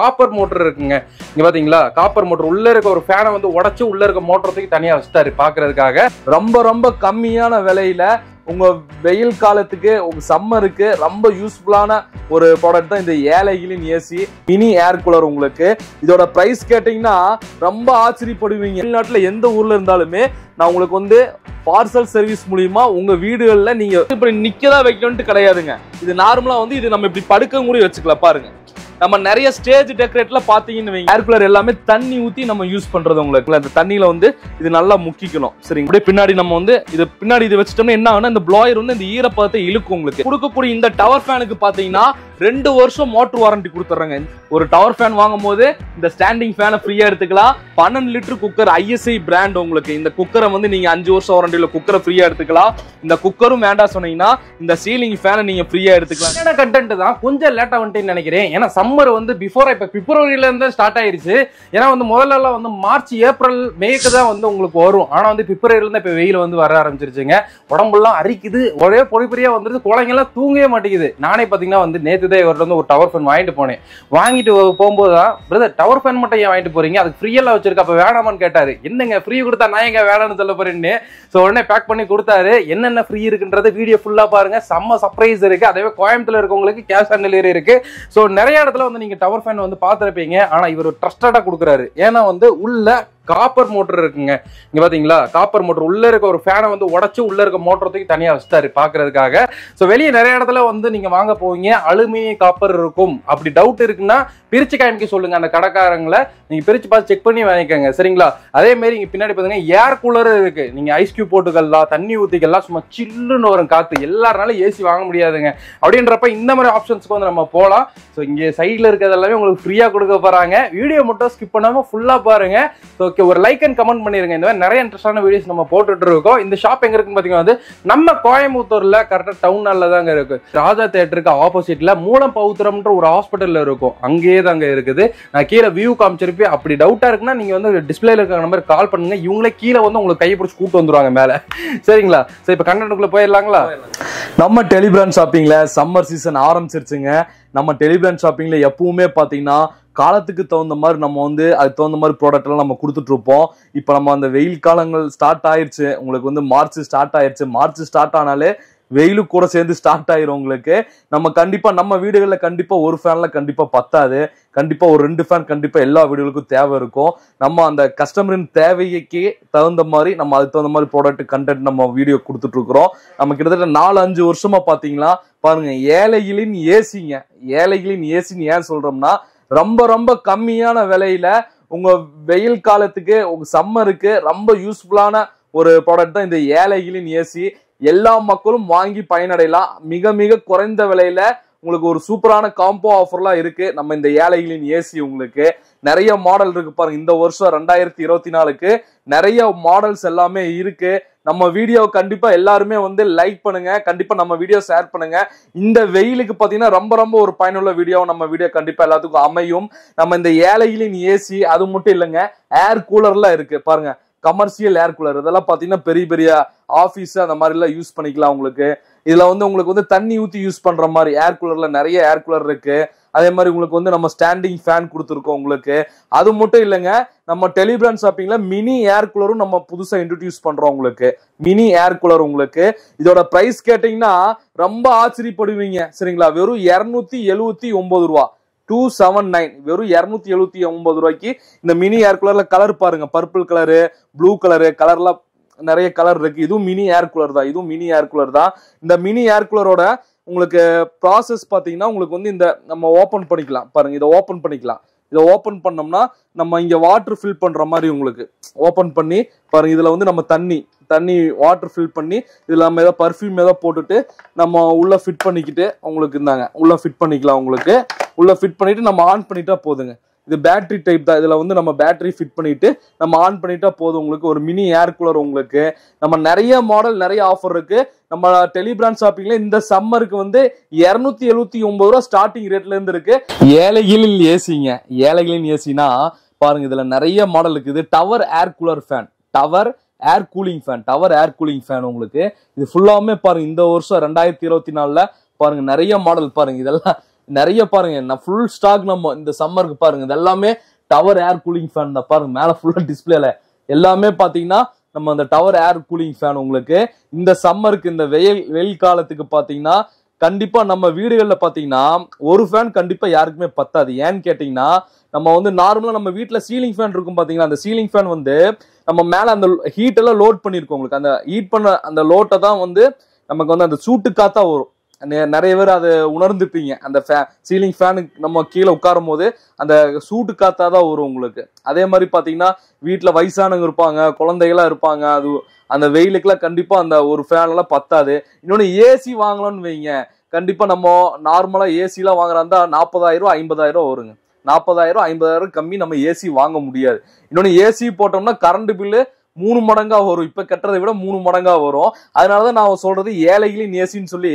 Copper motor இருக்குங்க. இங்க பாத்தீங்களா? காப்பர் மோட்டர் உள்ள இருக்க ஒரு ஃபேனை வந்து உடச்சு உள்ள இருக்க மோட்டரத்துக்கு தனியா வச்சுட்டாரு பாக்குறதுக்காக. ரொம்ப ரொம்ப கம்மியான விலையில உங்க வெயில் காலத்துக்கு உங்க சம்மருக்கு ரொம்ப யூஸ்ஃபுல்லான ஒரு ப்ராடக்ட் தான் இந்த ஏழைகளின் ஏசி மினி ஏர் கூலர் உங்களுக்கு. இதோட பிரைஸ் கேட்டீங்கன்னா ரொம்ப ஆச்சரியப்படுவீங்க. வெளிநாட்டுல எந்த ஊர்ல இருந்தாலுமே நான் உங்களுக்கு வந்து பார்சல் சர்வீஸ் மூலியமா உங்க வீடுகள்ல நீங்க இப்படி நிக்கதா வைக்கணும்ட்டு கிடையாதுங்க. இது நார்மலா வந்து இது நம்ம இப்படி படுக்க கூட வச்சுக்கலாம் பாருங்க. நம்ம நிறைய ஸ்டேஜ் டெக்கரேட்ல பாத்தீங்கன்னு ஏர் கூலர் எல்லாமே தண்ணி ஊத்தி நம்ம யூஸ் பண்றது உங்களுக்கு அந்த தண்ணியில வந்து இது நல்லா முக்கிக்கணும். சரிங்க. அப்படியே பின்னாடி நம்ம வந்து இது பின்னாடி இது வச்சுட்டோம்னா என்ன ஆகும்னா இந்த ப்ளாயர் வந்து இந்த ஈரப்பதத்தை இழுக்கும் உங்களுக்கு. கொடுக்கக்கூடிய இந்த டவர் ஃபேனுக்கு பாத்தீங்கன்னா ரெண்டு வருஷம் மோட்டர் வாரண்டி கொடுத்துட்றாங்க. ஒரு டவர் ஃபேன் வாங்கும் போது இந்த ஸ்டாண்டிங் ஃபேனை ஃப்ரீயா எடுத்துக்கலாம். பன்னெண்டு லிட்டர் குக்கர் ஐஎஸ்ஐ பிராண்ட் உங்களுக்கு. இந்த குக்கரை வந்து நீங்க அஞ்சு வருஷம் வாரண்டியில் குக்கரை ஃப்ரீயா எடுத்துக்கலாம். இந்த குக்கரும் வேண்டாம் சொன்னீங்கன்னா இந்த சீலிங் ஃபேனை நீங்க ஃப்ரீயா எடுத்துக்கலாம். என்ன கண்டென்ட் தான்? கொஞ்சம் லேட்டா வந்துட்டேன்னு நினைக்கிறேன். ஏன்னா சம்மர் வந்து பிஃபோர் இப்ப பிப்ரவரியில இருந்து ஸ்டார்ட் ஆயிருச்சு. ஏன்னா வந்து முதல்ல வந்து மார்ச் ஏப்ரல் மேக்கு தான் வந்து உங்களுக்கு வரும். ஆனா வந்து பிப்ரவரியில இருந்து இப்ப வெயில் வந்து வர ஆரம்பிச்சிருச்சுங்க. உடம்புலாம் அரிக்குது. ஒரே பொறி பொறியா வந்துருது. குழந்தைங்கலாம் தூங்கவே மாட்டேங்குது. நானே பாத்தீங்கன்னா வந்து நேத்து தான் இவர்கிட்ட வந்து ஒரு டவர் ஃபேன் வாங்கிட்டு போனேன். வாங்கிட்டு போகும்போது தான் பிரதர் டவர் ஃபேன் மட்டும் ஏன் வாங்கிட்டு போறீங்க? அதுக்கு ஃப்ரீயெல்லாம் வச்சிருக்க அப்போ வேணாமான்னு கேட்டார். என்னங்க ஃப்ரீ கொடுத்தா நான் எங்க வேணாம்னு சொல்ல போறேன்னு? ஸோ உடனே பேக் பண்ணி கொடுத்தாரு. என்னென்ன ஃப்ரீ இருக்குன்றது வீடியோ ஃபுல்லாக பாருங்க. செம்ம சர்ப்ரைஸ் இருக்கு. அதே கோயம்புத்தூர் இருக்கவங்களுக்கு கேஷ் ஆன் டெலிவரி இருக்கு. ஸோ நிறைய இடத்துல வந்து நீங்க டவர் ஃபேன் வந்து பார்த்துருப்பீங்க. ஆனால் இவர் ட்ரஸ்டடாக கொடுக்குறாரு. ஏன்னா வந்து உள்ள காப்பர் மோட்டர் இருக்குங்க. இங்க பாத்தீங்களா? காப்பர் மோட்டர் உள்ள இருக்க ஒரு ஃபேனை வந்து உடச்சு உள்ள இருக்க மோட்டர் தூக்கி தனியா வச்சுட்டாரு பாக்குறதுக்காக. ஸோ வெளியே நிறைய இடத்துல வந்து நீங்க வாங்க போவீங்க. அலுமினிய காப்பர் இருக்கும். அப்படி டவுட் இருக்குன்னா பிரிச்சு காமிக்க சொல்லுங்க அந்த கடைக்காரங்களை. நீங்க பிரிச்சு பார்த்து செக் பண்ணி வாங்கிக்கோங்க. சரிங்களா? அதே மாதிரி இங்க பின்னாடி பாத்தீங்கன்னா ஏர் கூலர் இருக்கு. நீங்க ஐஸ் கியூப் போட்டுக்கலாம் தண்ணி ஊத்திக்கலாம். சும்மா சில்லுன்னு வரும் காத்து. எல்லாருனாலும் ஏசி வாங்க முடியாதுங்க. அப்படின்றப்ப இந்த மாதிரி ஆப்ஷன்ஸ்க்கு வந்து நம்ம போகலாம் ஸோ இங்க சைட்ல இருக்கிறது எல்லாமே உங்களுக்கு ஃப்ரீயா கொடுக்க போறாங்க. வீடியோ மட்டும் ஸ்கிப் பண்ணாம ஃபுல்லா பாருங்க. ஸோ ஓகே ஒரு லைக் அண்ட் கமெண்ட் பண்ணிருங்க. இந்த மாதிரி நிறைய இன்ட்ரெஸ்டான வீடியோஸ் நம்ம போட்டுட்டு இருக்கோம் இந்த ஷாப் எங்க இருக்குன்னு பாத்தீங்கன்னா வந்து நம்ம கோயம்புத்தூர்ல கரெக்டா டவுன் ஹால்ல தாங்க இருக்கு. ராஜா தேட்டருக்கு ஆப்போசிட்ல மூலம் பௌத்திரம்ன்ற ஒரு ஹாஸ்பிட்டல்ல இருக்கும். அங்கேயே தாங்க இருக்குது. நான் கீழே வியூ காமிச்சிருப்பேன். அப்படி டவுட்டா இருக்குன்னா நீங்க வந்து டிஸ்பிளேல இருக்கிற நம்பர் கால் பண்ணுங்க. இவங்களே கீழே வந்து உங்களுக்கு கையை பிடிச்சி கூட்டு வந்துருவாங்க மேல. சரிங்களா? சரி இப்போ கண்டென்ட்டுக்குள்ள போயிடலாங்களா? நம்ம டெலிபிரான் ஷாப்பிங்ல சம்மர் சீசன் ஆரம்பிச்சிருச்சுங்க. நம்ம டெலிபிரான் ஷாப்பிங்ல எப்பவுமே பாத்தீங்கன்னா காலத்துக்கு தகுந்த மாதிரி நம்ம வந்து அதுக்கு தகுந்த மாதிரி ப்ராடக்ட் எல்லாம் நம்ம கொடுத்துட்டு இருப்போம். இப்போ நம்ம அந்த வெயில் காலங்கள் ஸ்டார்ட் ஆயிடுச்சு உங்களுக்கு வந்து மார்ச் ஸ்டார்ட் ஆயிடுச்சு மார்ச் ஸ்டார்ட் ஆனாலே வெயிலு கூட சேர்ந்து ஸ்டார்ட் ஆயிரும் உங்களுக்கு. நம்ம கண்டிப்பா நம்ம வீடுகளில் கண்டிப்பா ஒரு ஃபேன்ல கண்டிப்பா பத்தாது. கண்டிப்பா ஒரு ரெண்டு ஃபேன் கண்டிப்பா எல்லா வீடுகளுக்கும் தேவை இருக்கும். நம்ம அந்த கஸ்டமரின் தேவைக்கு தகுந்த மாதிரி நம்ம அதுக்கு தகுந்த மாதிரி ப்ராடக்ட் கண்டென்ட் நம்ம வீடியோ கொடுத்துட்டு இருக்கிறோம். நம்ம கிட்டத்தட்ட நாலு அஞ்சு வருஷமா பாத்தீங்களா? பாருங்க ஏழைகளின் ஏசிங்க. ஏழைகளின் ஏசின்னு ஏன் சொல்றோம்னா ரொம்ப ரொம்ப கம்மியான விலையில உங்க வெயில் காலத்துக்கு உங்க சம்மருக்கு ரொம்ப யூஸ்ஃபுல்லான ஒரு ப்ராடக்ட் தான் இந்த ஏழைகளின் ஏசி எல்லா மக்களும் வாங்கி பயனடையலாம். மிக மிக குறைந்த விலையில உங்களுக்கு ஒரு சூப்பரான காம்போ ஆஃபர்லாம் இருக்கு. நம்ம இந்த ஏழைகளின் ஏசி உங்களுக்கு. நிறைய மாடல் இருக்கு பாருங்க. இந்த வருஷம் ரெண்டாயிரத்தி இருபத்தி நாலுக்கு நிறைய மாடல்ஸ் எல்லாமே இருக்கு. நம்ம வீடியோ கண்டிப்பா எல்லாருமே வந்து லைக் பண்ணுங்க. கண்டிப்பா நம்ம வீடியோ ஷேர் பண்ணுங்க. இந்த வெயிலுக்கு பாத்தீங்கன்னா ரொம்ப ரொம்ப ஒரு பயனுள்ள வீடியோ நம்ம வீடியோ கண்டிப்பா எல்லாத்துக்கும் அமையும். நம்ம இந்த ஏழைகளின் ஏசி அது மட்டும் இல்லைங்க ஏர் கூலர்லாம் இருக்கு. பாருங்க கமர்ஷியல் ஏர் கூலர் இதெல்லாம் பார்த்தீங்கன்னா பெரிய பெரிய ஆஃபீஸ் அந்த மாதிரிலாம் யூஸ் பண்ணிக்கலாம் உங்களுக்கு. இதில் வந்து உங்களுக்கு வந்து தண்ணி ஊற்றி யூஸ் பண்ணுற மாதிரி ஏர் கூலரில் நிறைய ஏர் கூலர் இருக்குது அதே மாதிரி உங்களுக்கு வந்து நம்ம ஸ்டாண்டிங் ஃபேன் கொடுத்துருக்கோம் உங்களுக்கு. அது மட்டும் இல்லைங்க நம்ம டெலிபிரான் ஷாப்பிங்கில் மினி ஏர் கூலரும் நம்ம புதுசாக இன்ட்ரடியூஸ் பண்ணுறோம் உங்களுக்கு. மினி ஏர் கூலர் உங்களுக்கு. இதோட ப்ரைஸ் கேட்டிங்கன்னா ரொம்ப ஆச்சரியப்படுவீங்க. சரிங்களா? வெறும் இரநூத்தி எழுவத்தி ஒம்பது ரூபா. டூ செவன் நைன் வெறும் இரநூத்தி எழுபத்தி ஒன்பது ரூபாய்க்கு இந்த மினி ஏர் கூலர்ல கலர் பாருங்க. பர்பிள் கலரு ப்ளூ கலரு கலர்லாம் நிறைய கலர் இருக்கு. இதுவும் மினி ஏர் கூலர் தான். இதுவும் மினி ஏர் கூலர் தான். இந்த மினி ஏர் கூலரோட உங்களுக்கு ப்ராசஸ் பார்த்தீங்கன்னா உங்களுக்கு வந்து இந்த நம்ம ஓப்பன் பண்ணிக்கலாம். பாருங்க இதை ஓப்பன் பண்ணிக்கலாம். இதை ஓப்பன் பண்ணோம்னா நம்ம இங்க வாட்டர் ஃபில் பண்ற மாதிரி உங்களுக்கு ஓப்பன் பண்ணி பாருங்க இதுல வந்து நம்ம தண்ணி தண்ணி வாட்டர் ஃபில் பண்ணி இது நம்ம ஏதாவது பர்ஃப்யூம் ஏதாவது போட்டுட்டு நம்ம உள்ள ஃபிட் பண்ணிக்கிட்டு உங்களுக்கு இருந்தாங்க உள்ள ஃபிட் பண்ணிக்கலாம் உங்களுக்கு. உள்ள ஃபிட் பண்ணிட்டு நம்ம ஆன் பண்ணிட்டா போதுங்க. இது பேட்டரி டைப் தான். இதில் வந்து நம்ம பேட்டரி ஃபிட் பண்ணிட்டு நம்ம ஆன் பண்ணிட்டா போதும் உங்களுக்கு. ஒரு மினி ஏர் கூலர் உங்களுக்கு. நம்ம நிறைய மாடல் நிறைய ஆஃபர் இருக்கு. நம்ம டெலிபிராண்ட் ஷாப்பிங்ல இந்த சம்மருக்கு வந்து இரநூத்தி எழுபத்தி ஒன்பது ரூபா ஸ்டார்டிங் ரேட்ல இருந்து இருக்கு. ஏழைகளில் ஏசிங்க. ஏழைகளின் ஏசினா பாருங்க இதுல நிறைய மாடல் இருக்குது tower air cooler fan tower air cooling fan tower air cooling fan உங்களுக்கு. இது ஃபுல்லாவுமே பாருங்க இந்த வருஷம் ரெண்டாயிரத்தி இருபத்தி நாலுல பாருங்க நிறைய மாடல் பாருங்க இதெல்லாம் நிறைய பாருங்க. நான் ஃபுல் ஸ்டாக் நம்ம இந்த சம்மருக்கு பாருங்க இதெல்லாமே டவர் ஏர் கூலிங் ஃபேன் தான் பாருங்க மேல ஃபுல்லா டிஸ்பிளேல எல்லாமே பாத்தீங்கன்னா நம்ம அந்த டவர் ஏர் கூலிங் ஃபேன் உங்களுக்கு. இந்த சம்மருக்கு இந்த வெயில் வெயில் காலத்துக்கு பாத்தீங்கன்னா கண்டிப்பா நம்ம வீடுகளில் பாத்தீங்கன்னா ஒரு ஃபேன் கண்டிப்பா யாருக்குமே பத்தாது. ஏன்னு கேட்டீங்கன்னா நம்ம வந்து நார்மலா நம்ம வீட்டுல சீலிங் ஃபேன் இருக்கும் பாத்தீங்கன்னா அந்த சீலிங் ஃபேன் வந்து நம்ம மேல அந்த ஹீட் எல்லாம் லோட் பண்ணிருக்கோம் உங்களுக்கு. அந்த ஹீட் பண்ண அந்த லோட்டை தான் வந்து நமக்கு வந்து அந்த சூட்டு காத்தா வரும். நெ- நிறைய பேர் அதை உணர்ந்துப்பீங்க அந்த சீலிங் ஃபேனுக்கு நம்ம கீழே உட்காரும் போது அந்த சூட்டு காத்தா தான் வரும் உங்களுக்கு. அதே மாதிரி பாத்தீங்கன்னா வீட்டுல வயசானவங்க இருப்பாங்க குழந்தைகளா இருப்பாங்க அது அந்த வெயிலுக்குலாம் கண்டிப்பா அந்த ஒரு ஃபேன் எல்லாம் பத்தாது. இன்னொன்னு ஏசி வாங்கலாம்னு வைங்க. கண்டிப்பா நம்ம நார்மலா ஏசி எல்லாம் வாங்குறா நாற்பதாயிரம் ஐம்பதாயிரம் வருங்க நாற்பதாயிரம் ஐம்பதாயிரம் கம்மி நம்ம ஏசி வாங்க முடியாது. இன்னொன்று ஏசி போட்டோம்னா கரண்ட் பில்லு மூணு மடங்கா வரும். இப்ப கட்டுறதை விட மூணு மடங்கா வரும். அதனாலதான் நான் சொல்றது ஏழைகளின் ஏசின்னு சொல்லி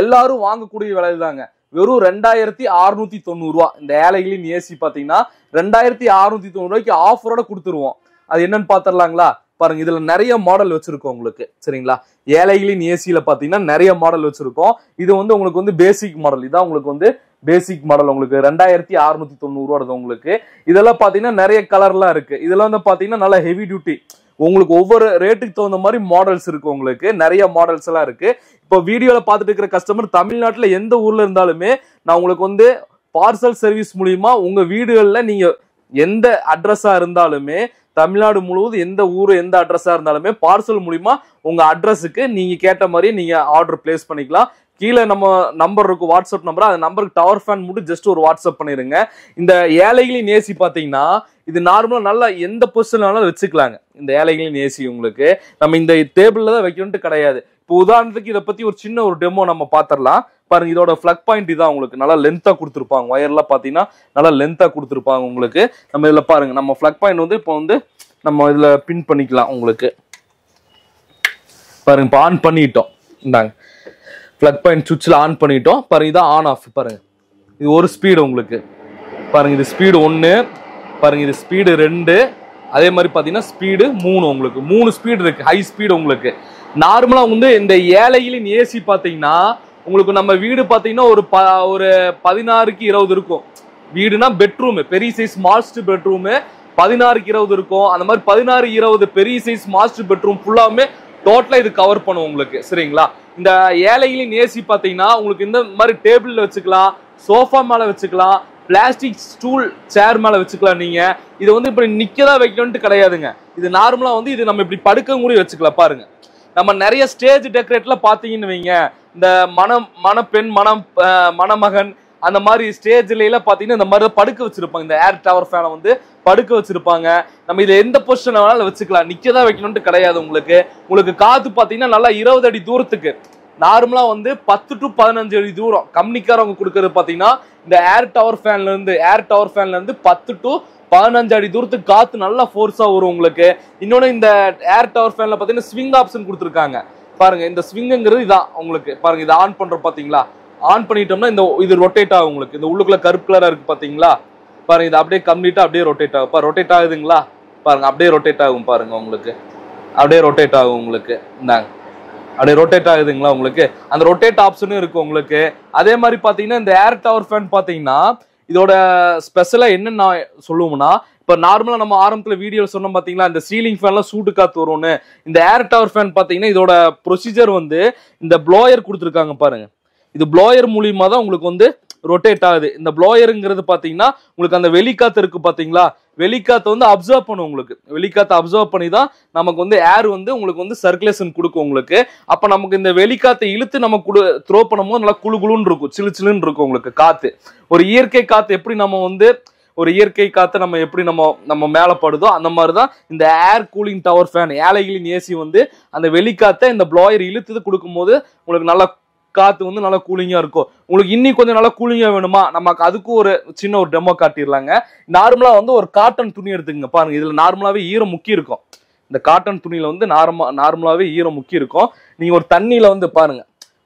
எல்லாரும் வாங்கக்கூடிய விலை தாங்க வெறும் ரெண்டாயிரத்தி அறுநூத்தி தொண்ணூறு ரூபா. இந்த ஏழைகளின் ஏசி பாத்தீங்கன்னா ரெண்டாயிரத்தி அறுநூத்தி தொண்ணூறு ரூபாய்க்கு ஆஃபரோட கொடுத்துருவோம். அது என்னன்னு பாத்திரலாங்களா பாருங்க இதுல நிறைய மாடல் வச்சிருக்கோம் உங்களுக்கு. சரிங்களா? ஏழைகளின் ஏசியில பாத்தீங்கன்னா நிறைய மாடல் வச்சிருக்கோம். இது வந்து உங்களுக்கு வந்து பேசிக் மாடல் இதான் உங்களுக்கு வந்து பேசிக் மாடல் உங்களுக்கு ரெண்டாயிரத்தி அறுநூத்தி தொண்ணூறு ரூபா உங்களுக்கு. இதெல்லாம் பாத்தீங்கன்னா நிறைய கலர்லாம் இருக்கு. இதெல்லாம் வந்து பாத்தீங்கன்னா நல்லா ஹெவி டியூட்டி உங்களுக்கு ஒவ்வொரு ரேட்டுக்கு தகுந்த மாதிரி மாடல்ஸ் இருக்கு உங்களுக்கு. நிறைய மாடல்ஸ் எல்லாம் இருக்கு. இப்போ வீடியோல பார்த்துட்டு இருக்கிற கஸ்டமர் தமிழ்நாட்டுல எந்த ஊர்ல இருந்தாலுமே நான் உங்களுக்கு வந்து பார்சல் சர்வீஸ் மூலியமா உங்க வீடுகள்ல நீங்க எந்த அட்ரஸா இருந்தாலுமே தமிழ்நாடு முழுவதும் எந்த ஊர் எந்த அட்ரஸா இருந்தாலுமே பார்சல் மூலியமா உங்க அட்ரஸுக்கு நீங்க கேட்ட மாதிரி நீங்க ஆர்டர் பிளேஸ் பண்ணிக்கலாம். கீழே நம்ம நம்பர் இருக்கும் வாட்ஸ்அப் நம்பர் அந்த நம்பருக்கு டவர் ஃபேன் மட்டும் ஜஸ்ட் ஒரு வாட்ஸ்அப் பண்ணிருங்க. இந்த ஏழைகளின் ஏசி பாத்தீங்கன்னா இது நார்மலா நல்லா எந்த பொசிஷன்லாலும் வச்சுக்கலாங்க. இந்த ஏழைகளின் ஏசி உங்களுக்கு. நம்ம இந்த டேபிள்ல தான் வைக்கணும்ட்டு கிடையாது. இப்போ உதாரணத்துக்கு இதை பத்தி ஒரு சின்ன ஒரு டெமோ நம்ம பாத்திரலாம். பாருங்க இதோட ஃபிளக் பாயிண்ட் இதான் உங்களுக்கு. நல்லா லென்த்தா கொடுத்துருப்பாங்க. ஒயர்லாம் பாத்தீங்கன்னா நல்லா லென்த்தா கொடுத்துருப்பாங்க உங்களுக்கு. நம்ம இதுல பாருங்க நம்ம ஃபிளக் பாயிண்ட் வந்து இப்போ வந்து நம்ம இதுல பின் பண்ணிக்கலாம் உங்களுக்கு. பாருங்க இப்போ ஆன் பண்ணிட்டோம். இந்தாங்க. ப்ளக் பாயிண்ட் சுவிட்சில் ஆன் பண்ணிட்டோம். பாருங்க இதான் ஆன் ஆஃப் பாருங்க. இது ஒரு ஸ்பீடு உங்களுக்கு. பாருங்க இது ஸ்பீடு ஒன்று பாருங்க இது ஸ்பீடு ரெண்டு. அதே மாதிரி பார்த்தீங்கன்னா ஸ்பீடு மூணு உங்களுக்கு. மூணு ஸ்பீடு இருக்கு. ஹை ஸ்பீடு உங்களுக்கு. நார்மலாக வந்து இந்த ஏழைகளின் ஏசி பார்த்தீங்கன்னா உங்களுக்கு நம்ம வீடு பார்த்தீங்கன்னா ஒரு ப ஒரு பதினாறுக்கு இருபது இருக்கும். வீடுனா பெட்ரூமு பெரிய சைஸ் மாஸ்டர் பெட்ரூமு பதினாறுக்கு இருபது இருக்கும். அந்த மாதிரி பதினாறு இருபது பெரிய சைஸ் மாஸ்டர் பெட்ரூம் ஃபுல்லாமே டோட்டலாக இது கவர் பண்ணும் உங்களுக்கு. சரிங்களா? இந்த ஏழைகளையும் ஏசி பார்த்தீங்கன்னா உங்களுக்கு இந்த மாதிரி டேபிளில் வச்சுக்கலாம் சோஃபா மேலே வச்சுக்கலாம் பிளாஸ்டிக் ஸ்டூல் சேர் மேலே வச்சுக்கலாம் நீங்கள் இது வந்து இப்படி நிற்கதான் வைக்கணும்ட்டு கிடையாதுங்க. இது நார்மலாக வந்து இது நம்ம இப்படி படுக்க கூட வச்சுக்கலாம் பாருங்க. நம்ம நிறைய ஸ்டேஜ் டெக்கரேட்டில் பார்த்தீங்கன்னு வைங்க. இந்த மனம் மணப்பெண் மனம் மணமகன் அந்த மாதிரி ஸ்டேஜ்ல எல்லாம் பாத்தீங்கன்னா இந்த மாதிரி தான் படுக்க வச்சிருப்பாங்க. இந்த ஏர் டவர் ஃபேனை வந்து படுக்க வச்சிருப்பாங்க. நம்ம இதுல எந்த பொசிஷன் வேணாலும் வச்சுக்கலாம். நிக்கதான் வைக்கணும்ட்டு கிடையாது உங்களுக்கு. உங்களுக்கு காத்து பாத்தீங்கன்னா நல்லா இருபது அடி தூரத்துக்கு. நார்மலா வந்து பத்து டு பதினஞ்சு அடி தூரம். கம்பெனிக்காரவங்க கொடுக்கறது பாத்தீங்கன்னா இந்த ஏர் டவர் ஃபேன்ல இருந்து ஏர் டவர் ஃபேன்ல இருந்து பத்து டு பதினஞ்சு அடி தூரத்துக்கு காத்து நல்லா ஃபோர்ஸா வரும் உங்களுக்கு. இன்னொன்னு இந்த ஏர் டவர் ஃபேன்ல பாத்தீங்கன்னா ஸ்விங் ஆப்ஷன் கொடுத்துருக்காங்க. பாருங்க இந்த ஸ்விங்குங்கிறது இதான் உங்களுக்கு. பாருங்க இதை ஆன் பண்ற பாத்தீங்களா? ஆன் பண்ணிட்டோம்னா இந்த இது ரொட்டேட் ஆகும் உங்களுக்கு. இந்த உள்ளுக்குள்ள கருப்பு கலராக இருக்குது பார்த்தீங்களா பாருங்க இது அப்படியே கம்ப்ளீட்டாக அப்படியே ரொட்டேட் ஆகும். பாரு ரொட்டேட் ஆகுதுங்களா? பாருங்க அப்படியே ரொட்டேட் ஆகும் பாருங்க உங்களுக்கு. அப்படியே ரொட்டேட் ஆகும் உங்களுக்கு. இந்தாங்க. அப்படியே ரொட்டேட் ஆகுதுங்களா உங்களுக்கு? அந்த ரொட்டேட் ஆப்ஷனும் இருக்கு உங்களுக்கு. அதே மாதிரி பார்த்தீங்கன்னா இந்த ஏர் டவர் ஃபேன் பார்த்தீங்கன்னா இதோட ஸ்பெஷலாக என்ன நான் சொல்லுவோம்னா இப்போ நார்மலாக நம்ம ஆரம்பத்தில் வீடியோ சொன்னோம் பார்த்தீங்களா இந்த சீலிங் ஃபேன்லாம் சூட்டு காத்து வரும்னு. இந்த ஏர் டவர் ஃபேன் பார்த்தீங்கன்னா இதோட ப்ரொசீஜர் வந்து இந்த ப்ளோயர் கொடுத்துருக்காங்க பாருங்கள் இது ப்ளோயர் மூலியமா தான் உங்களுக்கு வந்து ரொட்டேட் ஆகுது. இந்த ப்ளோயருங்கிறது பார்த்தீங்கன்னா உங்களுக்கு அந்த வெளிக்காத்து இருக்கு பார்த்தீங்களா? வெளிக்காத்து வந்து அப்சர்வ் பண்ணும் உங்களுக்கு. வெளிக்காத்து அப்சர்வ் பண்ணி தான் நமக்கு வந்து ஏர் வந்து உங்களுக்கு வந்து சர்க்குலேஷன் கொடுக்கும் உங்களுக்கு. அப்போ நமக்கு இந்த வெளிக்காத்தை இழுத்து நம்ம குடு த்ரோ பண்ணும்போது நல்லா குளு குழுன்னு இருக்கும். சிலு சிலுன்னு இருக்கும் உங்களுக்கு காற்று ஒரு இயற்கை காத்து எப்படி நம்ம வந்து ஒரு இயற்கை காத்து நம்ம எப்படி நம்ம நம்ம மேலே படுதோ அந்த மாதிரி தான் இந்த ஏர் கூலிங் டவர் ஃபேன் ஏழைகளின் ஏசி வந்து அந்த வெளிக்காத்தை இந்த ப்ளோயர் இழுத்து கொடுக்கும்போது உங்களுக்கு நல்லா காத்து வந்து நல்லா கூலிங்கா இருக்கும். உங்களுக்கு இன்னி கொஞ்சம் நல்லா கூலிங்கா வேணுமா? நமக்கு அதுக்கும் ஒரு சின்ன ஒரு டெமோ காட்டிடலாங்க. நார்மலா வந்து ஒரு காட்டன் துணி எடுத்துக்கங்க. பாருங்க இதுல நார்மலாவே ஈரம் முக்கி இருக்கும். இந்த காட்டன் துணியில வந்து நார்மலாக நார்மலாவே ஈரம் முக்கி இருக்கும். நீங்க ஒரு தண்ணியில வந்து பாருங்க.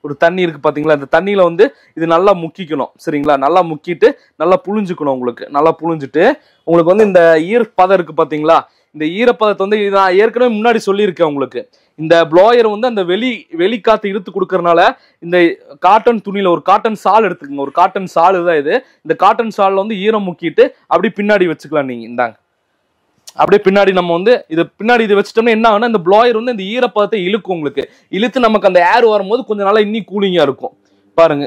ஒரு தண்ணி இருக்கு பாத்தீங்களா? இந்த தண்ணியில வந்து இது நல்லா முக்கிக்கணும். சரிங்களா? நல்லா முக்கிட்டு நல்லா புழிஞ்சுக்கணும் உங்களுக்கு. நல்லா புழிஞ்சிட்டு உங்களுக்கு வந்து இந்த ஈரப்பதம் இருக்கு பாத்தீங்களா? இந்த ஈரப்பதத்தை வந்து நான் ஏற்கனவே முன்னாடி சொல்லியிருக்கேன் உங்களுக்கு. இந்த ப்ளோயர் வந்து அந்த வெளி வெளிக்காத்து இழுத்து கொடுக்கறனால இந்த காட்டன் துணியில ஒரு காட்டன் சால் எடுத்துக்கோங்க. ஒரு காட்டன் சால் தான் இது. இந்த காட்டன் சால்ல வந்து ஈரம் முக்கிட்டு அப்படி பின்னாடி வச்சுக்கலாம் நீங்க. இந்தாங்க. அப்படியே பின்னாடி நம்ம வந்து இது பின்னாடி இது வச்சிட்டோம்னா என்ன ஆகும்னா இந்த ப்ளோயர் வந்து இந்த ஈரப்பதத்தை இழுக்கும் உங்களுக்கு. இழுத்து நமக்கு அந்த ஏர் வரும்போது கொஞ்சம் நாளா இன்னி கூலிங்கா இருக்கும். பாருங்க.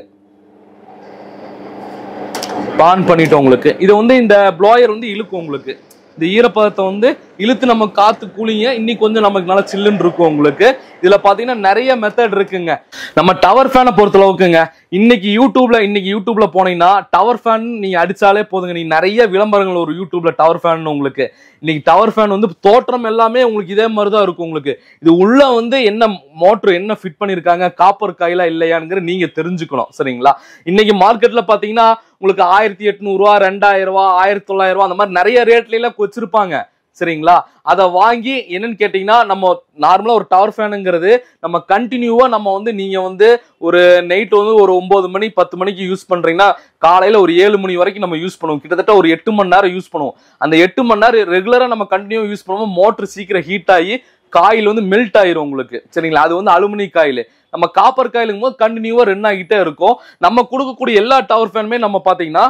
ஆன் பண்ணிட்டோம் உங்களுக்கு. இது வந்து இந்த ப்ளோயர் வந்து இழுக்கும் உங்களுக்கு. இந்த ஈரப்பதத்தை வந்து இழுத்து நம்ம காத்து கூலிங்க இன்னைக்கு கொஞ்சம் நமக்கு நல்லா சில்லுன்னு இருக்கும் உங்களுக்கு. இதுல பாத்தீங்கன்னா நிறைய மெத்தட் இருக்குங்க. நம்ம டவர் ஃபேனை பொறுத்த அளவுக்குங்க இன்னைக்கு யூடியூப்ல இன்னைக்கு யூடியூப்ல போனீங்கன்னா டவர் ஃபேன் நீங்க அடிச்சாலே போதுங்க. நீங்க நிறைய விளம்பரங்கள் ஒரு யூடியூப்ல டவர் ஃபேன் உங்களுக்கு. இன்னைக்கு டவர் ஃபேன் வந்து தோற்றம் எல்லாமே உங்களுக்கு இதே மாதிரி தான் இருக்கும் உங்களுக்கு. இது உள்ள வந்து என்ன மோட்டர் என்ன ஃபிட் பண்ணிருக்காங்க காப்பர் காயிலா இல்லையாங்கிற நீங்க தெரிஞ்சுக்கணும். சரிங்களா? இன்னைக்கு மார்க்கெட்ல பாத்தீங்கன்னா உங்களுக்கு ஆயிரத்தி எட்நூறு ரூபா ரெண்டாயிரம் ரூபா ஆயிரத்தி தொள்ளாயிரம் ரூபா அந்த மாதிரி நிறைய ரேட்ல எல்லாம் வச்சிருப்பாங்க. சரிங்களா? அதை வாங்கி என்னன்னு கேட்டிங்கன்னா நம்ம நார்மலாக ஒரு டவர் ஃபேனுங்கிறது நம்ம கண்டினியூவாக நம்ம வந்து நீங்கள் வந்து ஒரு நைட் வந்து ஒரு ஒம்பது மணி பத்து மணிக்கு யூஸ் பண்ணுறீங்கன்னா காலையில் ஒரு ஏழு மணி வரைக்கும் நம்ம யூஸ் பண்ணுவோம். கிட்டத்தட்ட ஒரு எட்டு மணி நேரம் யூஸ் பண்ணுவோம். அந்த எட்டு மணி நேரம் ரெகுலராக நம்ம கண்டினியூ யூஸ் பண்ணுவோம் மோட்ரு சீக்கிரம் ஹீட் ஆகி காயில் வந்து மெல்ட் ஆயிரும் உங்களுக்கு. சரிங்களா? அது வந்து அலுமினி காயில். நம்ம காப்பர் காயிலுங்கும் போது கண்டினியூவாக ரன் ஆகிட்டே இருக்கும். நம்ம கொடுக்கக்கூடிய எல்லா டவர் ஃபேனுமே நம்ம பார்த்தீங்கன்னா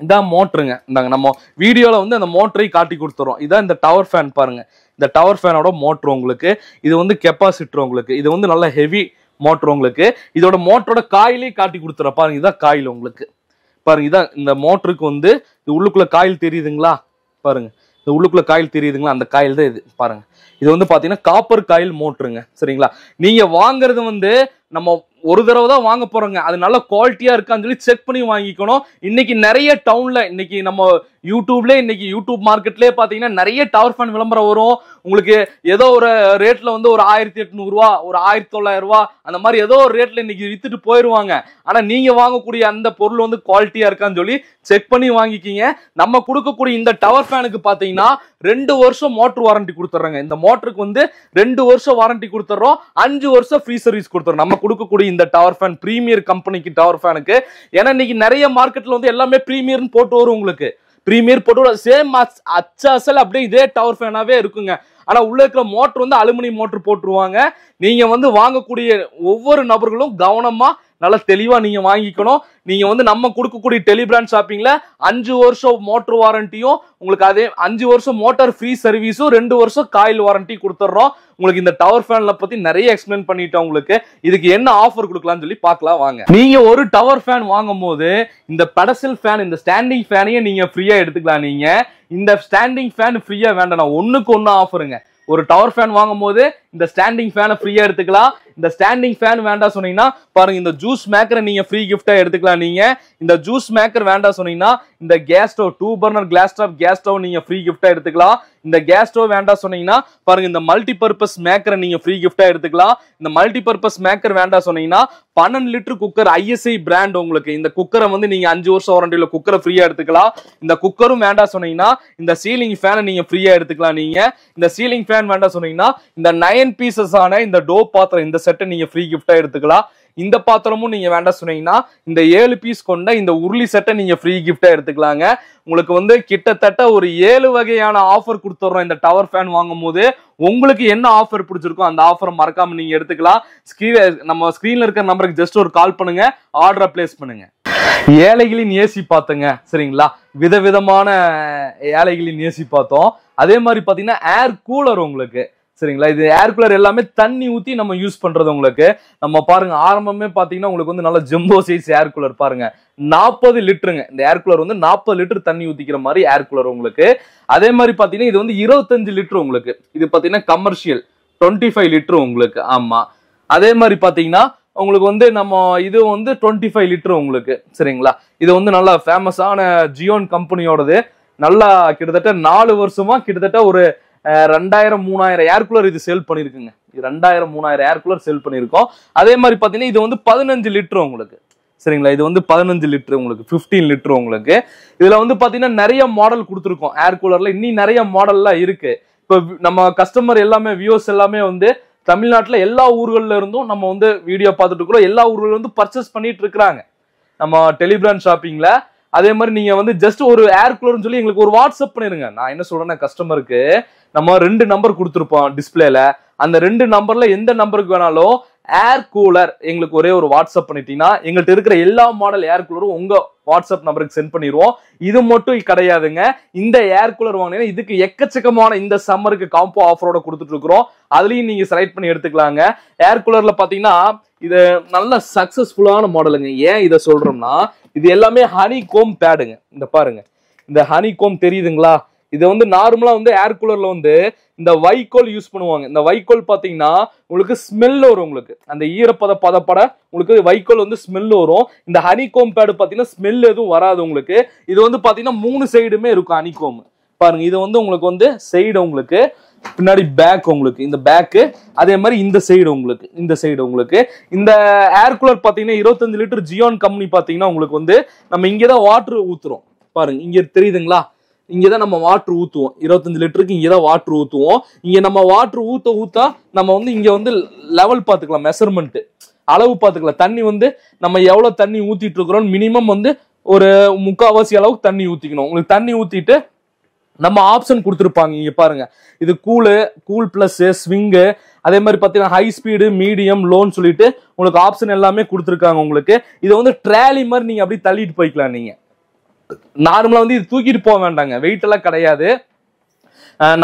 இதான் மோட்டருங்க. இந்தாங்க நம்ம வீடியோவில் வந்து அந்த மோட்டரை காட்டி கொடுத்துறோம். இதான் இந்த டவர் ஃபேன் பாருங்க. இந்த டவர் ஃபேனோட மோட்ரு உங்களுக்கு. இது வந்து கெப்பாசிட்டர் உங்களுக்கு. இது வந்து நல்ல ஹெவி மோட்டர் உங்களுக்கு. இதோட மோட்டரோட காயிலே காட்டி கொடுத்துறோம். பாருங்க இதான் காயில் உங்களுக்கு. பாருங்க இதான் இந்த மோட்டருக்கு வந்து இது உள்ளுக்குள்ள காயில் தெரியுதுங்களா? பாருங்க இந்த உள்ளுக்குள்ள காயில் தெரியுதுங்களா? அந்த காயில் தான் இது. பாருங்க. இது வந்து பாத்தீங்கன்னா காப்பர் காயில் மோட்டருங்க. சரிங்களா? நீங்க வாங்குறது வந்து நம்ம ஒரு தடவை தான் வாங்க போறோங்க. அது நல்ல குவாலிட்டியா இருக்கான்னு சொல்லி செக் பண்ணி வாங்கிக்கணும். இன்னைக்கு நிறைய டவுன்ல இன்னைக்கு நம்ம யூடியூப்ல இன்னைக்கு யூடியூப் மார்க்கெட்லயே பாத்தீங்கன்னா நிறைய டவர் ஃபேன் விளம்பரம் வரும். உங்களுக்கு ஏதோ ஒரு ரேட்ல வந்து ஒரு ஆயிரத்தி எட்நூறுவா ஒரு ஆயிரத்தி தொள்ளாயிரம் ரூபா அந்த மாதிரி ஏதோ ஒரு ரேட்ல இன்னைக்கு வித்துட்டு போயிருவாங்க. ஆனா நீங்க வாங்கக்கூடிய அந்த பொருள் வந்து குவாலிட்டியா இருக்கான்னு சொல்லி செக் பண்ணி வாங்கிக்கிங்க. நம்ம கொடுக்கக்கூடிய இந்த டவர் ஃபேனுக்கு பாத்தீங்கன்னா ரெண்டு வருஷம் மோட்டர் வாரண்டி கொடுத்துட்றாங்க இந்த மோட்டருக்கு வந்து ரெண்டு வருஷம் வாரண்டி கொடுத்துட்றோம் அஞ்சு வருஷம் ஃப்ரீ சர்வீஸ் கொடுத்துறோம். நம்ம கொடுக்கக்கூடிய இந்த டவர் ஃபேன் ப்ரீமியர் கம்பெனிக்கு டவர் ஃபேனுக்கு ஏன்னா இன்னைக்கு நிறைய மார்க்கெட்ல வந்து எல்லாமே ப்ரீமியர்னு போட்டு வரும் உங்களுக்கு. ப்ரீமியர் போட்டு சேம் அச்சாசல் அப்படியே இதே டவர் ஃபேனாவே இருக்குங்க. ஆனா உள்ள இருக்கிற மோட்டர் வந்து அலுமினியம் மோட்டர் போட்டுருவாங்க. நீங்க வந்து வாங்கக்கூடிய ஒவ்வொரு நபர்களும் கவனமா நல்லா தெளிவாக நீங்கள் வாங்கிக்கணும். நீங்கள் வந்து நம்ம கொடுக்கக்கூடிய டெலிபிராண்ட் ஷாப்பிங்கில் அஞ்சு வருஷம் மோட்டர் வாரண்டியும் உங்களுக்கு அதே அஞ்சு வருஷம் மோட்டார் ஃப்ரீ சர்வீஸும் ரெண்டு வருஷம் காயில் வாரண்டி கொடுத்துட்றோம். உங்களுக்கு இந்த டவர் ஃபேன்ல பத்தி நிறைய எக்ஸ்பிளைன் பண்ணிட்டோம் உங்களுக்கு. இதுக்கு என்ன ஆஃபர் கொடுக்கலாம்னு சொல்லி பார்க்கலாம் வாங்க. நீங்க ஒரு டவர் ஃபேன் வாங்கும் போது இந்த பெடசல் ஃபேன் இந்த ஸ்டாண்டிங் ஃபேனையே நீங்க ஃப்ரீயா எடுத்துக்கலாம் நீங்க. இந்த ஸ்டாண்டிங் ஃபேன் ஃப்ரீயா வேண்டாம். ஒன்றுக்கு ஒண்ணு ஆஃபருங்க ஒரு டவர் ஃபேன் வாங்கும் போது இந்த ஸ்டாண்டிங் ஃபேனை ஃப்ரீயா எடுத்துக்கலாம். இந்த ஸ்டாண்டிங் ஃபேன் வேண்டாம் சொன்னீங்கன்னா பாருங்க இந்த ஜூஸ் மேக்கரை நீங்க ஃப்ரீ கிஃப்டா எடுத்துக்கலாம். நீங்க இந்த ஜூஸ் மேக்கர் வேண்டாம் சொன்னீங்கன்னா இந்த gas stove two burner glass stove gas stove நீங்க ஃப்ரீ கிஃப்டா எடுத்துக்கலாம். இந்த கேஸ் ஸ்டவ் வேண்டாம் சொன்னீங்கன்னா பாருங்க இந்த மல்டி பர்பஸ் மேக்கரை நீங்க ஃப்ரீ கிஃப்டா எடுத்துக்கலாம். இந்த மல்டி பர்பஸ் மேக்கர் வேண்டாம் சொன்னீங்கன்னா பன்னெண்டு லிட்டர் குக்கர் ஐஎஸ்ஐ பிராண்ட் உங்களுக்கு. இந்த குக்கரை வந்து நீங்க அஞ்சு வருஷம் வாரண்டியில் குக்கரை ஃப்ரீயா எடுத்துக்கலாம். இந்த குக்கரும் வேண்டாம் சொன்னீங்கன்னா இந்த சீலிங் ஃபேனை நீங்க ஃப்ரீயா எடுத்துக்கலாம். நீங்க இந்த சீலிங் ஃபேன் வேண்டாம் சொன்னீங்கன்னா இந்த நயன் பீசஸ் ஆன இந்த டோ பாத்திரம் இந்த செட்டை நீங்கள் ஃப்ரீ கிஃப்டாக எடுத்துக்கலாம். இந்த பாத்திரமும் நீங்கள் வேண்டாம் சொன்னீங்கன்னா இந்த ஏழு பீஸ் கொண்ட இந்த உருளி செட்டை நீங்கள் ஃப்ரீ கிஃப்டாக எடுத்துக்கலாங்க. உங்களுக்கு வந்து கிட்டத்தட்ட ஒரு ஏழு வகையான ஆஃபர் கொடுத்துட்றோம் இந்த டவர் ஃபேன் வாங்கும் போது உங்களுக்கு என்ன ஆஃபர் பிடிச்சிருக்கோ அந்த ஆஃபரை மறக்காம நீங்கள் எடுத்துக்கலாம். ஸ்க்ரீன் நம்ம ஸ்க்ரீனில் இருக்கிற நம்பருக்கு ஜஸ்ட் ஒரு கால் பண்ணுங்க. ஆர்டரை பிளேஸ் பண்ணுங்க. ஏழைகளின் ஏசி பார்த்துங்க சரிங்களா? விதவிதமான ஏழைகளின் ஏசி பார்த்தோம். அதே மாதிரி பார்த்தீங்கன்னா ஏர் கூலர் உங்களுக்கு. சரிங்களா? இது ஏர் கூலர் எல்லாமே தண்ணி ஊற்றி நம்ம யூஸ் பண்ணுறது உங்களுக்கு. நம்ம பாருங்க ஆரம்பமே பார்த்தீங்கன்னா உங்களுக்கு வந்து நல்ல ஜெம்போ சைஸ் ஏர் கூலர் பாருங்க. நாற்பது லிட்டருங்க. இந்த ஏர் கூலர் வந்து நாற்பது லிட்டர் தண்ணி ஊற்றிக்கிற மாதிரி ஏர் கூலர் உங்களுக்கு. அதே மாதிரி பார்த்தீங்கன்னா இது வந்து இருபத்தஞ்சு லிட்டர் உங்களுக்கு. இது பார்த்தீங்கன்னா கமர்ஷியல் டுவெண்ட்டி ஃபைவ் லிட்டர் உங்களுக்கு. ஆமாம் அதே மாதிரி பார்த்தீங்கன்னா உங்களுக்கு வந்து நம்ம இது வந்து டுவெண்ட்டி ஃபைவ் லிட்டர் உங்களுக்கு. சரிங்களா? இது வந்து நல்லா ஃபேமஸான ஜியோன் கம்பெனியோடது நல்லா கிட்டத்தட்ட நாலு வருஷமா கிட்டத்தட்ட ஒரு ரெண்டாயிரம் மூணாயிரம் ஏர் கூலர் இது சேல் பண்ணிருக்குங்க. இது ரெண்டாயிரம் மூணாயிரம் ஏர் கூலர் சேல் பண்ணியிருக்கோம் அதே மாதிரி பாத்தீங்கன்னா இது வந்து பதினஞ்சு லிட்டர் உங்களுக்கு. சரிங்களா? இது வந்து பதினஞ்சு லிட்டர் உங்களுக்கு 15 லிட்டர் உங்களுக்கு. இதுல வந்து பாத்தீங்கன்னா நிறைய மாடல் கொடுத்துருக்கோம் ஏர் கூலர்ல இன்னும் நிறைய மாடல்லாம் இருக்கு. இப்போ நம்ம கஸ்டமர் எல்லாமே வியூஸ் எல்லாமே வந்து தமிழ்நாட்டில் எல்லா ஊர்கள்ல இருந்தும் நம்ம வந்து வீடியோ பார்த்துட்டு இருக்கிறோம். எல்லா ஊர்களில் இருந்து பர்ச்சேஸ் பண்ணிட்டு இருக்கிறாங்க. நம்ம டெலிபிராண்ட் ஷாப்பிங்கில் அதே மாதிரி நீங்கள் வந்து ஜஸ்ட் ஒரு ஏர் கூலர்னு சொல்லி எங்களுக்கு ஒரு வாட்ஸ்அப் பண்ணிருங்க. நான் என்ன சொல்கிறேன்னா கஸ்டமருக்கு நம்ம ரெண்டு நம்பர் கொடுத்துருப்போம் டிஸ்பிளேல அந்த ரெண்டு நம்பர்ல எந்த நம்பருக்கு வேணாலும் ஏர் கூலர் எங்களுக்கு ஒரே ஒரு வாட்ஸ்அப் பண்ணிட்டீங்கன்னா எங்கள்கிட்ட இருக்கிற எல்லா மாடல் ஏர் கூலரும் உங்க வாட்ஸ்அப் நம்பருக்கு சென்ட் பண்ணிடுவோம் இது மட்டும் கிடையாதுங்க. இந்த ஏர் கூலர் வாங்கினீங்கன்னா இதுக்கு எக்கச்சக்கமான இந்த சம்மருக்கு காம்போ ஆஃபரோட கொடுத்துட்டு இருக்கிறோம். அதுலயும் நீங்க செலக்ட் பண்ணி எடுத்துக்கலாங்க. ஏர் கூலர்ல பாத்தீங்கன்னா இது நல்ல சக்சஸ்ஃபுல்லான மாடலுங்க ஏன் இதை சொல்றோம்னா இது எல்லாமே ஹனி கோம் பேடுங்க இந்த பாருங்க. இந்த ஹனி கோம் தெரியுதுங்களா? இதை வந்து நார்மலா வந்து ஏர் கூலர்ல வந்து இந்த வைக்கோல் யூஸ் பண்ணுவாங்க. இந்த வைக்கோல் பாத்தீங்கன்னா உங்களுக்கு ஸ்மெல் வரும் உங்களுக்கு. அந்த ஈரப்பத பதப்பட உங்களுக்கு வைக்கோல் வந்து ஸ்மெல் வரும். இந்த ஹனிகோம் பேடு பாத்தீங்கன்னா ஸ்மெல் எதுவும் வராது உங்களுக்கு. இது வந்து பாத்தீங்கன்னா மூணு சைடுமே இருக்கும் ஹனிகோம் பாருங்க இது வந்து உங்களுக்கு வந்து சைடு உங்களுக்கு பின்னாடி பேக் உங்களுக்கு. இந்த பேக்கு அதே மாதிரி இந்த சைடு உங்களுக்கு. இந்த சைடு உங்களுக்கு. இந்த ஏர் கூலர் பாத்தீங்கன்னா இருபத்தஞ்சு லிட்டர் ஜியோன் கம்பெனி பாத்தீங்கன்னா உங்களுக்கு வந்து நம்ம இங்கதான் வாட்டர் ஊத்துறோம். பாருங்க இங்க தெரியுதுங்களா? இங்கே தான் நம்ம வாட்ரு ஊற்றுவோம் இருபத்தஞ்சு லிட்டருக்கு இங்கே தான் வாட்ரு ஊற்றுவோம் இங்கே நம்ம வாட்ரு ஊற்ற ஊற்றா நம்ம வந்து இங்கே வந்து லெவல் பார்த்துக்கலாம் மெஷர்மெண்ட்டு அளவு பார்த்துக்கலாம். தண்ணி வந்து நம்ம எவ்வளோ தண்ணி ஊற்றிட்டு இருக்கிறோம்? மினிமம் வந்து ஒரு முக்காவாசி அளவுக்கு தண்ணி ஊற்றிக்கணும் உங்களுக்கு தண்ணி ஊற்றிட்டு நம்ம ஆப்ஷன் கொடுத்துருப்பாங்க இங்கே பாருங்க. இது கூலு கூல் ப்ளஸ்ஸு ஸ்விங்கு அதே மாதிரி பார்த்தீங்கன்னா ஹை ஸ்பீடு மீடியம் லோன் சொல்லிட்டு உங்களுக்கு ஆப்ஷன் எல்லாமே கொடுத்துருக்காங்க உங்களுக்கு. இதை வந்து ட்ராலி மாதிரி நீங்கள் அப்படியே தள்ளிட்டு போய்க்கலாம் நீங்கள் நார்மலாக வந்து இது தூக்கிட்டு போக வேண்டாங்க. வெயிட் எல்லாம் கிடையாது.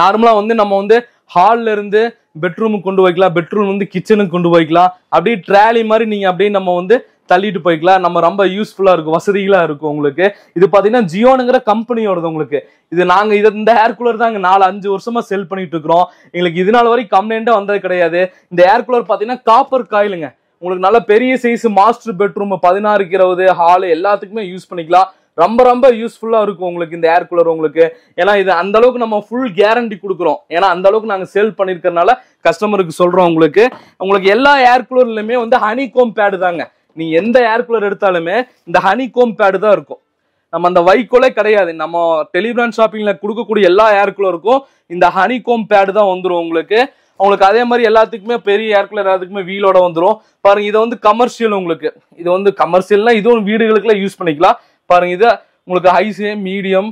நார்மலாக வந்து நம்ம வந்து ஹால்ல இருந்து பெட்ரூமுக்கு கொண்டு போய்க்கலாம். பெட்ரூம் வந்து கிச்சனுக்கு கொண்டு போய்க்கலாம். அப்படியே ட்ராலி மாதிரி நீங்கள் அப்படியே நம்ம வந்து தள்ளிட்டு போய்க்கலாம். நம்ம ரொம்ப யூஸ்ஃபுல்லாக இருக்கும். வசதிகளாக இருக்கும் உங்களுக்கு. இது பார்த்தீங்கன்னா ஜியோனுங்கிற கம்பெனியோடது உங்களுக்கு. இது நாங்கள் இது இந்த ஏர் கூலர் தாங்க நாலு அஞ்சு வருஷமாக செல் பண்ணிட்டு இருக்கிறோம். எங்களுக்கு இது நாள் வரைக்கும் கம்ப்ளைண்ட்டாக வந்தது கிடையாது. இந்த ஏர் கூலர் பார்த்தீங்கன்னா காப்பர் காயிலுங்க உங்களுக்கு நல்ல பெரிய சைஸ் மாஸ்டர் பெட்ரூம் பதினாறுக்கு இருபது ஹாலு எல்லாத்துக்குமே யூஸ் பண்ணிக்கலாம். ரொம்ப ரொம்ப யூஸ்ஃபுல்லாக இருக்கும் உங்களுக்கு இந்த ஏர் கூலர் உங்களுக்கு. ஏன்னா இது அந்த அளவுக்கு நம்ம ஃபுல் கேரண்டி கொடுக்குறோம். ஏன்னா அந்த அளவுக்கு நாங்கள் சேல் பண்ணிருக்கறனால கஸ்டமருக்கு சொல்கிறோம் உங்களுக்கு. உங்களுக்கு எல்லா ஏர் கூலர்லையுமே வந்து ஹனி கோம் பேடு தாங்க. நீ எந்த ஏர் கூலர் எடுத்தாலுமே இந்த ஹனி கோம் பேடு தான் இருக்கும். நம்ம அந்த வைக்கோலே கிடையாது. நம்ம டெலிபிரான் ஷாப்பிங்கில் கொடுக்கக்கூடிய எல்லா ஏர் கூலருக்கும் இந்த ஹனி கோம் பேடு தான் வந்துடும் உங்களுக்கு. உங்களுக்கு அதே மாதிரி எல்லாத்துக்குமே பெரிய ஏர் கூலர் எல்லாத்துக்குமே வீலோட வந்துடும் பாருங்க இதை வந்து கமர்ஷியல் உங்களுக்கு. இது வந்து கமர்ஷியல்னா இதுவும் வீடுகளுக்குலாம் யூஸ் பண்ணிக்கலாம். பாருங்க இது உங்களுக்கு ஹைஸு மீடியம்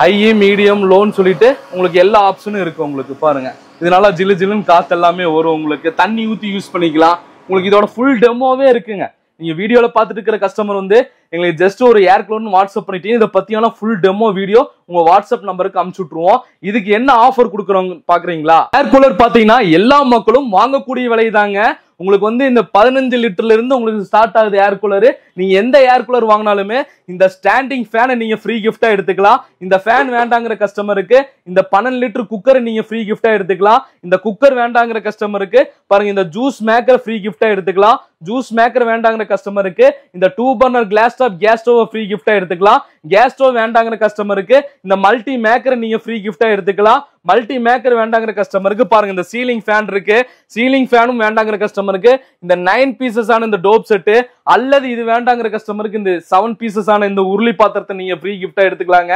ஹை மீடியம் லோன் சொல்லிட்டு உங்களுக்கு எல்லா ஆப்ஷனும் இருக்கு உங்களுக்கு பாருங்க. இது நல்லா ஜிலு ஜிலுன்னு காத்து எல்லாமே வரும் உங்களுக்கு. தண்ணி ஊத்தி யூஸ் பண்ணிக்கலாம். உங்களுக்கு இதோட ஃபுல் டெமோவே இருக்குங்க. நீங்க வீடியோல பார்த்துட்டு இருக்கிற கஸ்டமர் வந்து எங்களுக்கு ஜஸ்ட் ஒரு ஏர் கூலர்னு வாட்ஸ்அப் பண்ணிட்டீங்க. இதை பத்தியான ஃபுல் டெமோ வீடியோ உங்க வாட்ஸ்அப் நம்பருக்கு அமுச்சு விட்டுருவோம் இதுக்கு என்ன ஆஃபர் கொடுக்குறோங்க பாக்குறீங்களா? ஏர் கூலர் பாத்தீங்கன்னா எல்லா மக்களும் வாங்கக்கூடிய விலை தாங்க உங்களுக்கு வந்து இந்த பதினஞ்சு லிட்டர்ல இருந்து உங்களுக்கு ஸ்டார்ட் ஆகுது ஏர் கூலர் நீங்க எந்த ஏர் கூலர் வாங்கினாலுமே இந்த ஸ்டாண்டிங் ஃபேனை நீங்க ஃப்ரீ கிஃப்டா எடுத்துக்கலாம். இந்த ஃபேன் வேண்டாங்கிற கஸ்டமருக்கு இந்த பன்னெண்டு லிட்டர் குக்கரை நீங்க ஃப்ரீ கிஃப்டா எடுத்துக்கலாம். இந்த குக்கர் வேண்டாங்கிற கஸ்டமருக்கு பாருங்க இந்த ஜூஸ் மேக்கர் ஃப்ரீ கிஃப்டா எடுத்துக்கலாம். ஜூஸ் மேக்கர் வேண்டாங்கிற கஸ்டமருக்கு இந்த two burner glass top gas stove free கிஃப்டா எடுத்துக்கலாம். கேஸ் ஸ்டோவ் வேண்டாங்கிற கஸ்டமருக்கு இந்த மல்டி மேக்கரை நீங்க ஃப்ரீ கிஃப்டா எடுத்துக்கலாம். மல்டி மேக்கர் வேண்டாங்கிற கஸ்டமருக்கு பாருங்க இந்த சீலிங் ஃபேன் இருக்கு. சீலிங் ஃபேனும் வேண்டாங்கிற கஸ்டமருக்கு இந்த நைன் பீசஸ் ஆன இந்த டோப் செட்டு அல்லது இது வேண்டாங்கிற கஸ்டமருக்கு இந்த செவன் பீசஸ் ஆன இந்த உருளி பாத்திரத்தை நீங்க ஃப்ரீ கிஃப்டா எடுத்துக்கலாங்க.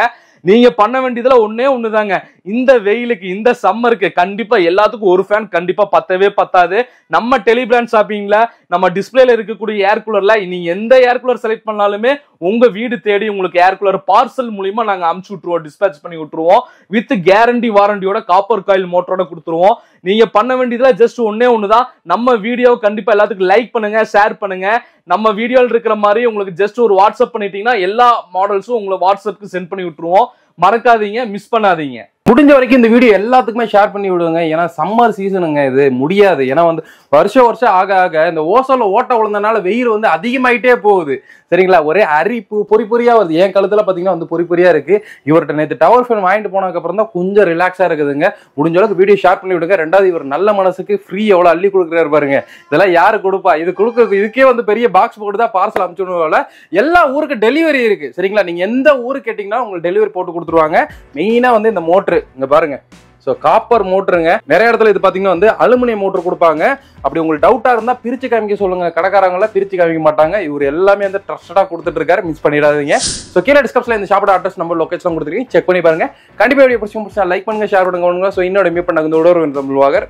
நீங்க பண்ண வேண்டியதுல ஒன்னே ஒண்ணுதாங்க. இந்த வெயிலுக்கு இந்த சம்மருக்கு கண்டிப்பா எல்லாத்துக்கும் ஒரு ஃபேன் கண்டிப்பா பத்தவே பத்தாது. நம்ம டெலிபிராண்ட் ஷாப்பிங்ல நம்ம டிஸ்பிளேல இருக்கக்கூடிய ஏர் கூலர்ல நீங்க எந்த ஏர் கூலர் செலக்ட் பண்ணாலுமே உங்க வீடு தேடி உங்களுக்கு ஏர் கூலர் பார்சல் மூலியமா நாங்க அமுச்சு விட்டுருவோம் டிஸ்பேச் பண்ணி விட்டுருவோம். வித் கேரண்டி வாரண்டியோட காப்பர் காயில் மோட்டரோட கொடுத்துருவோம். நீங்க பண்ண வேண்டியதுல ஜஸ்ட் ஒன்னே ஒண்ணுதான். நம்ம வீடியோ கண்டிப்பா எல்லாத்துக்கும் லைக் பண்ணுங்க ஷேர் பண்ணுங்க. நம்ம வீடியோல இருக்கிற மாதிரி உங்களுக்கு ஜஸ்ட் ஒரு வாட்ஸ்அப் பண்ணிட்டீங்கன்னா எல்லா மாடல்ஸும் உங்களை வாட்ஸ்அப்க்கு சென்ட் பண்ணி விட்டுருவோம். மறக்காதீங்க மிஸ் பண்ணாதீங்க. முடிஞ்ச வரைக்கும் இந்த வீடியோ எல்லாத்துக்குமே ஷேர் பண்ணி விடுங்க. ஏன்னா சம்மர் சீசனுங்க இது. முடியாது. ஏன்னா வந்து வருஷம் வருஷம் ஆக ஆக இந்த ஓசோல ஓட்ட விழுந்தனால வெயில் வந்து அதிகமாயிட்டே போகுது. சரிங்களா? ஒரே அரிப்பு பொறி பொறியா வருது. என் கழுத்துல பாத்தீங்கன்னா வந்து பொறி பொறியா இருக்கு. இவர்கிட்ட நேற்று டவர் ஃபேன் வாங்கிட்டு போனதுக்கு அப்புறம் தான் கொஞ்சம் ரிலாக்ஸா இருக்குதுங்க. முடிஞ்ச அளவுக்கு வீடியோ ஷேர் பண்ணி விடுங்க. ரெண்டாவது இவர் நல்ல மனசுக்கு ஃப்ரீ எவ்வளவு அள்ளி கொடுக்குறாரு பாருங்க. இதெல்லாம் யாரு கொடுப்பா? இது கொடுக்கறது இதுக்கே வந்து பெரிய பாக்ஸ் போட்டு தான் பார்சல் அனுப்பிச்சுடுவாங்க எல்லா ஊருக்கு டெலிவரி இருக்கு. சரிங்களா? நீங்க எந்த ஊருக்கு கேட்டீங்கன்னா உங்களுக்கு டெலிவரி போட்டு கொடுத்துருவாங்க. மெயினா வந்து இந்த மோட்ரு இங்க பாருங்க. ஸோ காப்பர் மோட்டருங்க நிறைய இடத்துல இது பார்த்தீங்கன்னா வந்து அலுமினியம் மோட்டர் கொடுப்பாங்க. அப்படி உங்களுக்கு டவுட்டாக இருந்தால் பிரித்து காமிக்க சொல்லுங்க. கடைக்காரங்களாம் பிரித்து காமிக்க மாட்டாங்க. இவர் எல்லாமே வந்து ட்ரஸ்டடாக கொடுத்துட்டு இருக்காரு மிஸ் பண்ணிடாதீங்க. ஸோ கீழே டிஸ்கப்ஸில் இந்த ஷாப்போட அட்ரஸ் நம்பர் லொக்கேஷன் கொடுத்துருக்கீங்க. செக் பண்ணி பாருங்க. கண்டிப்பாக எப்படி பிடிச்சி பிடிச்சா லைக் பண்ணுங்கள் ஷேர் பண்ணுங்க ஸோ இன்னொரு மீட் பண்ணாங்க இந்த உடல்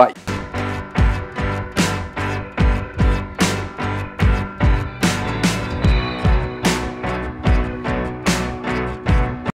பாய்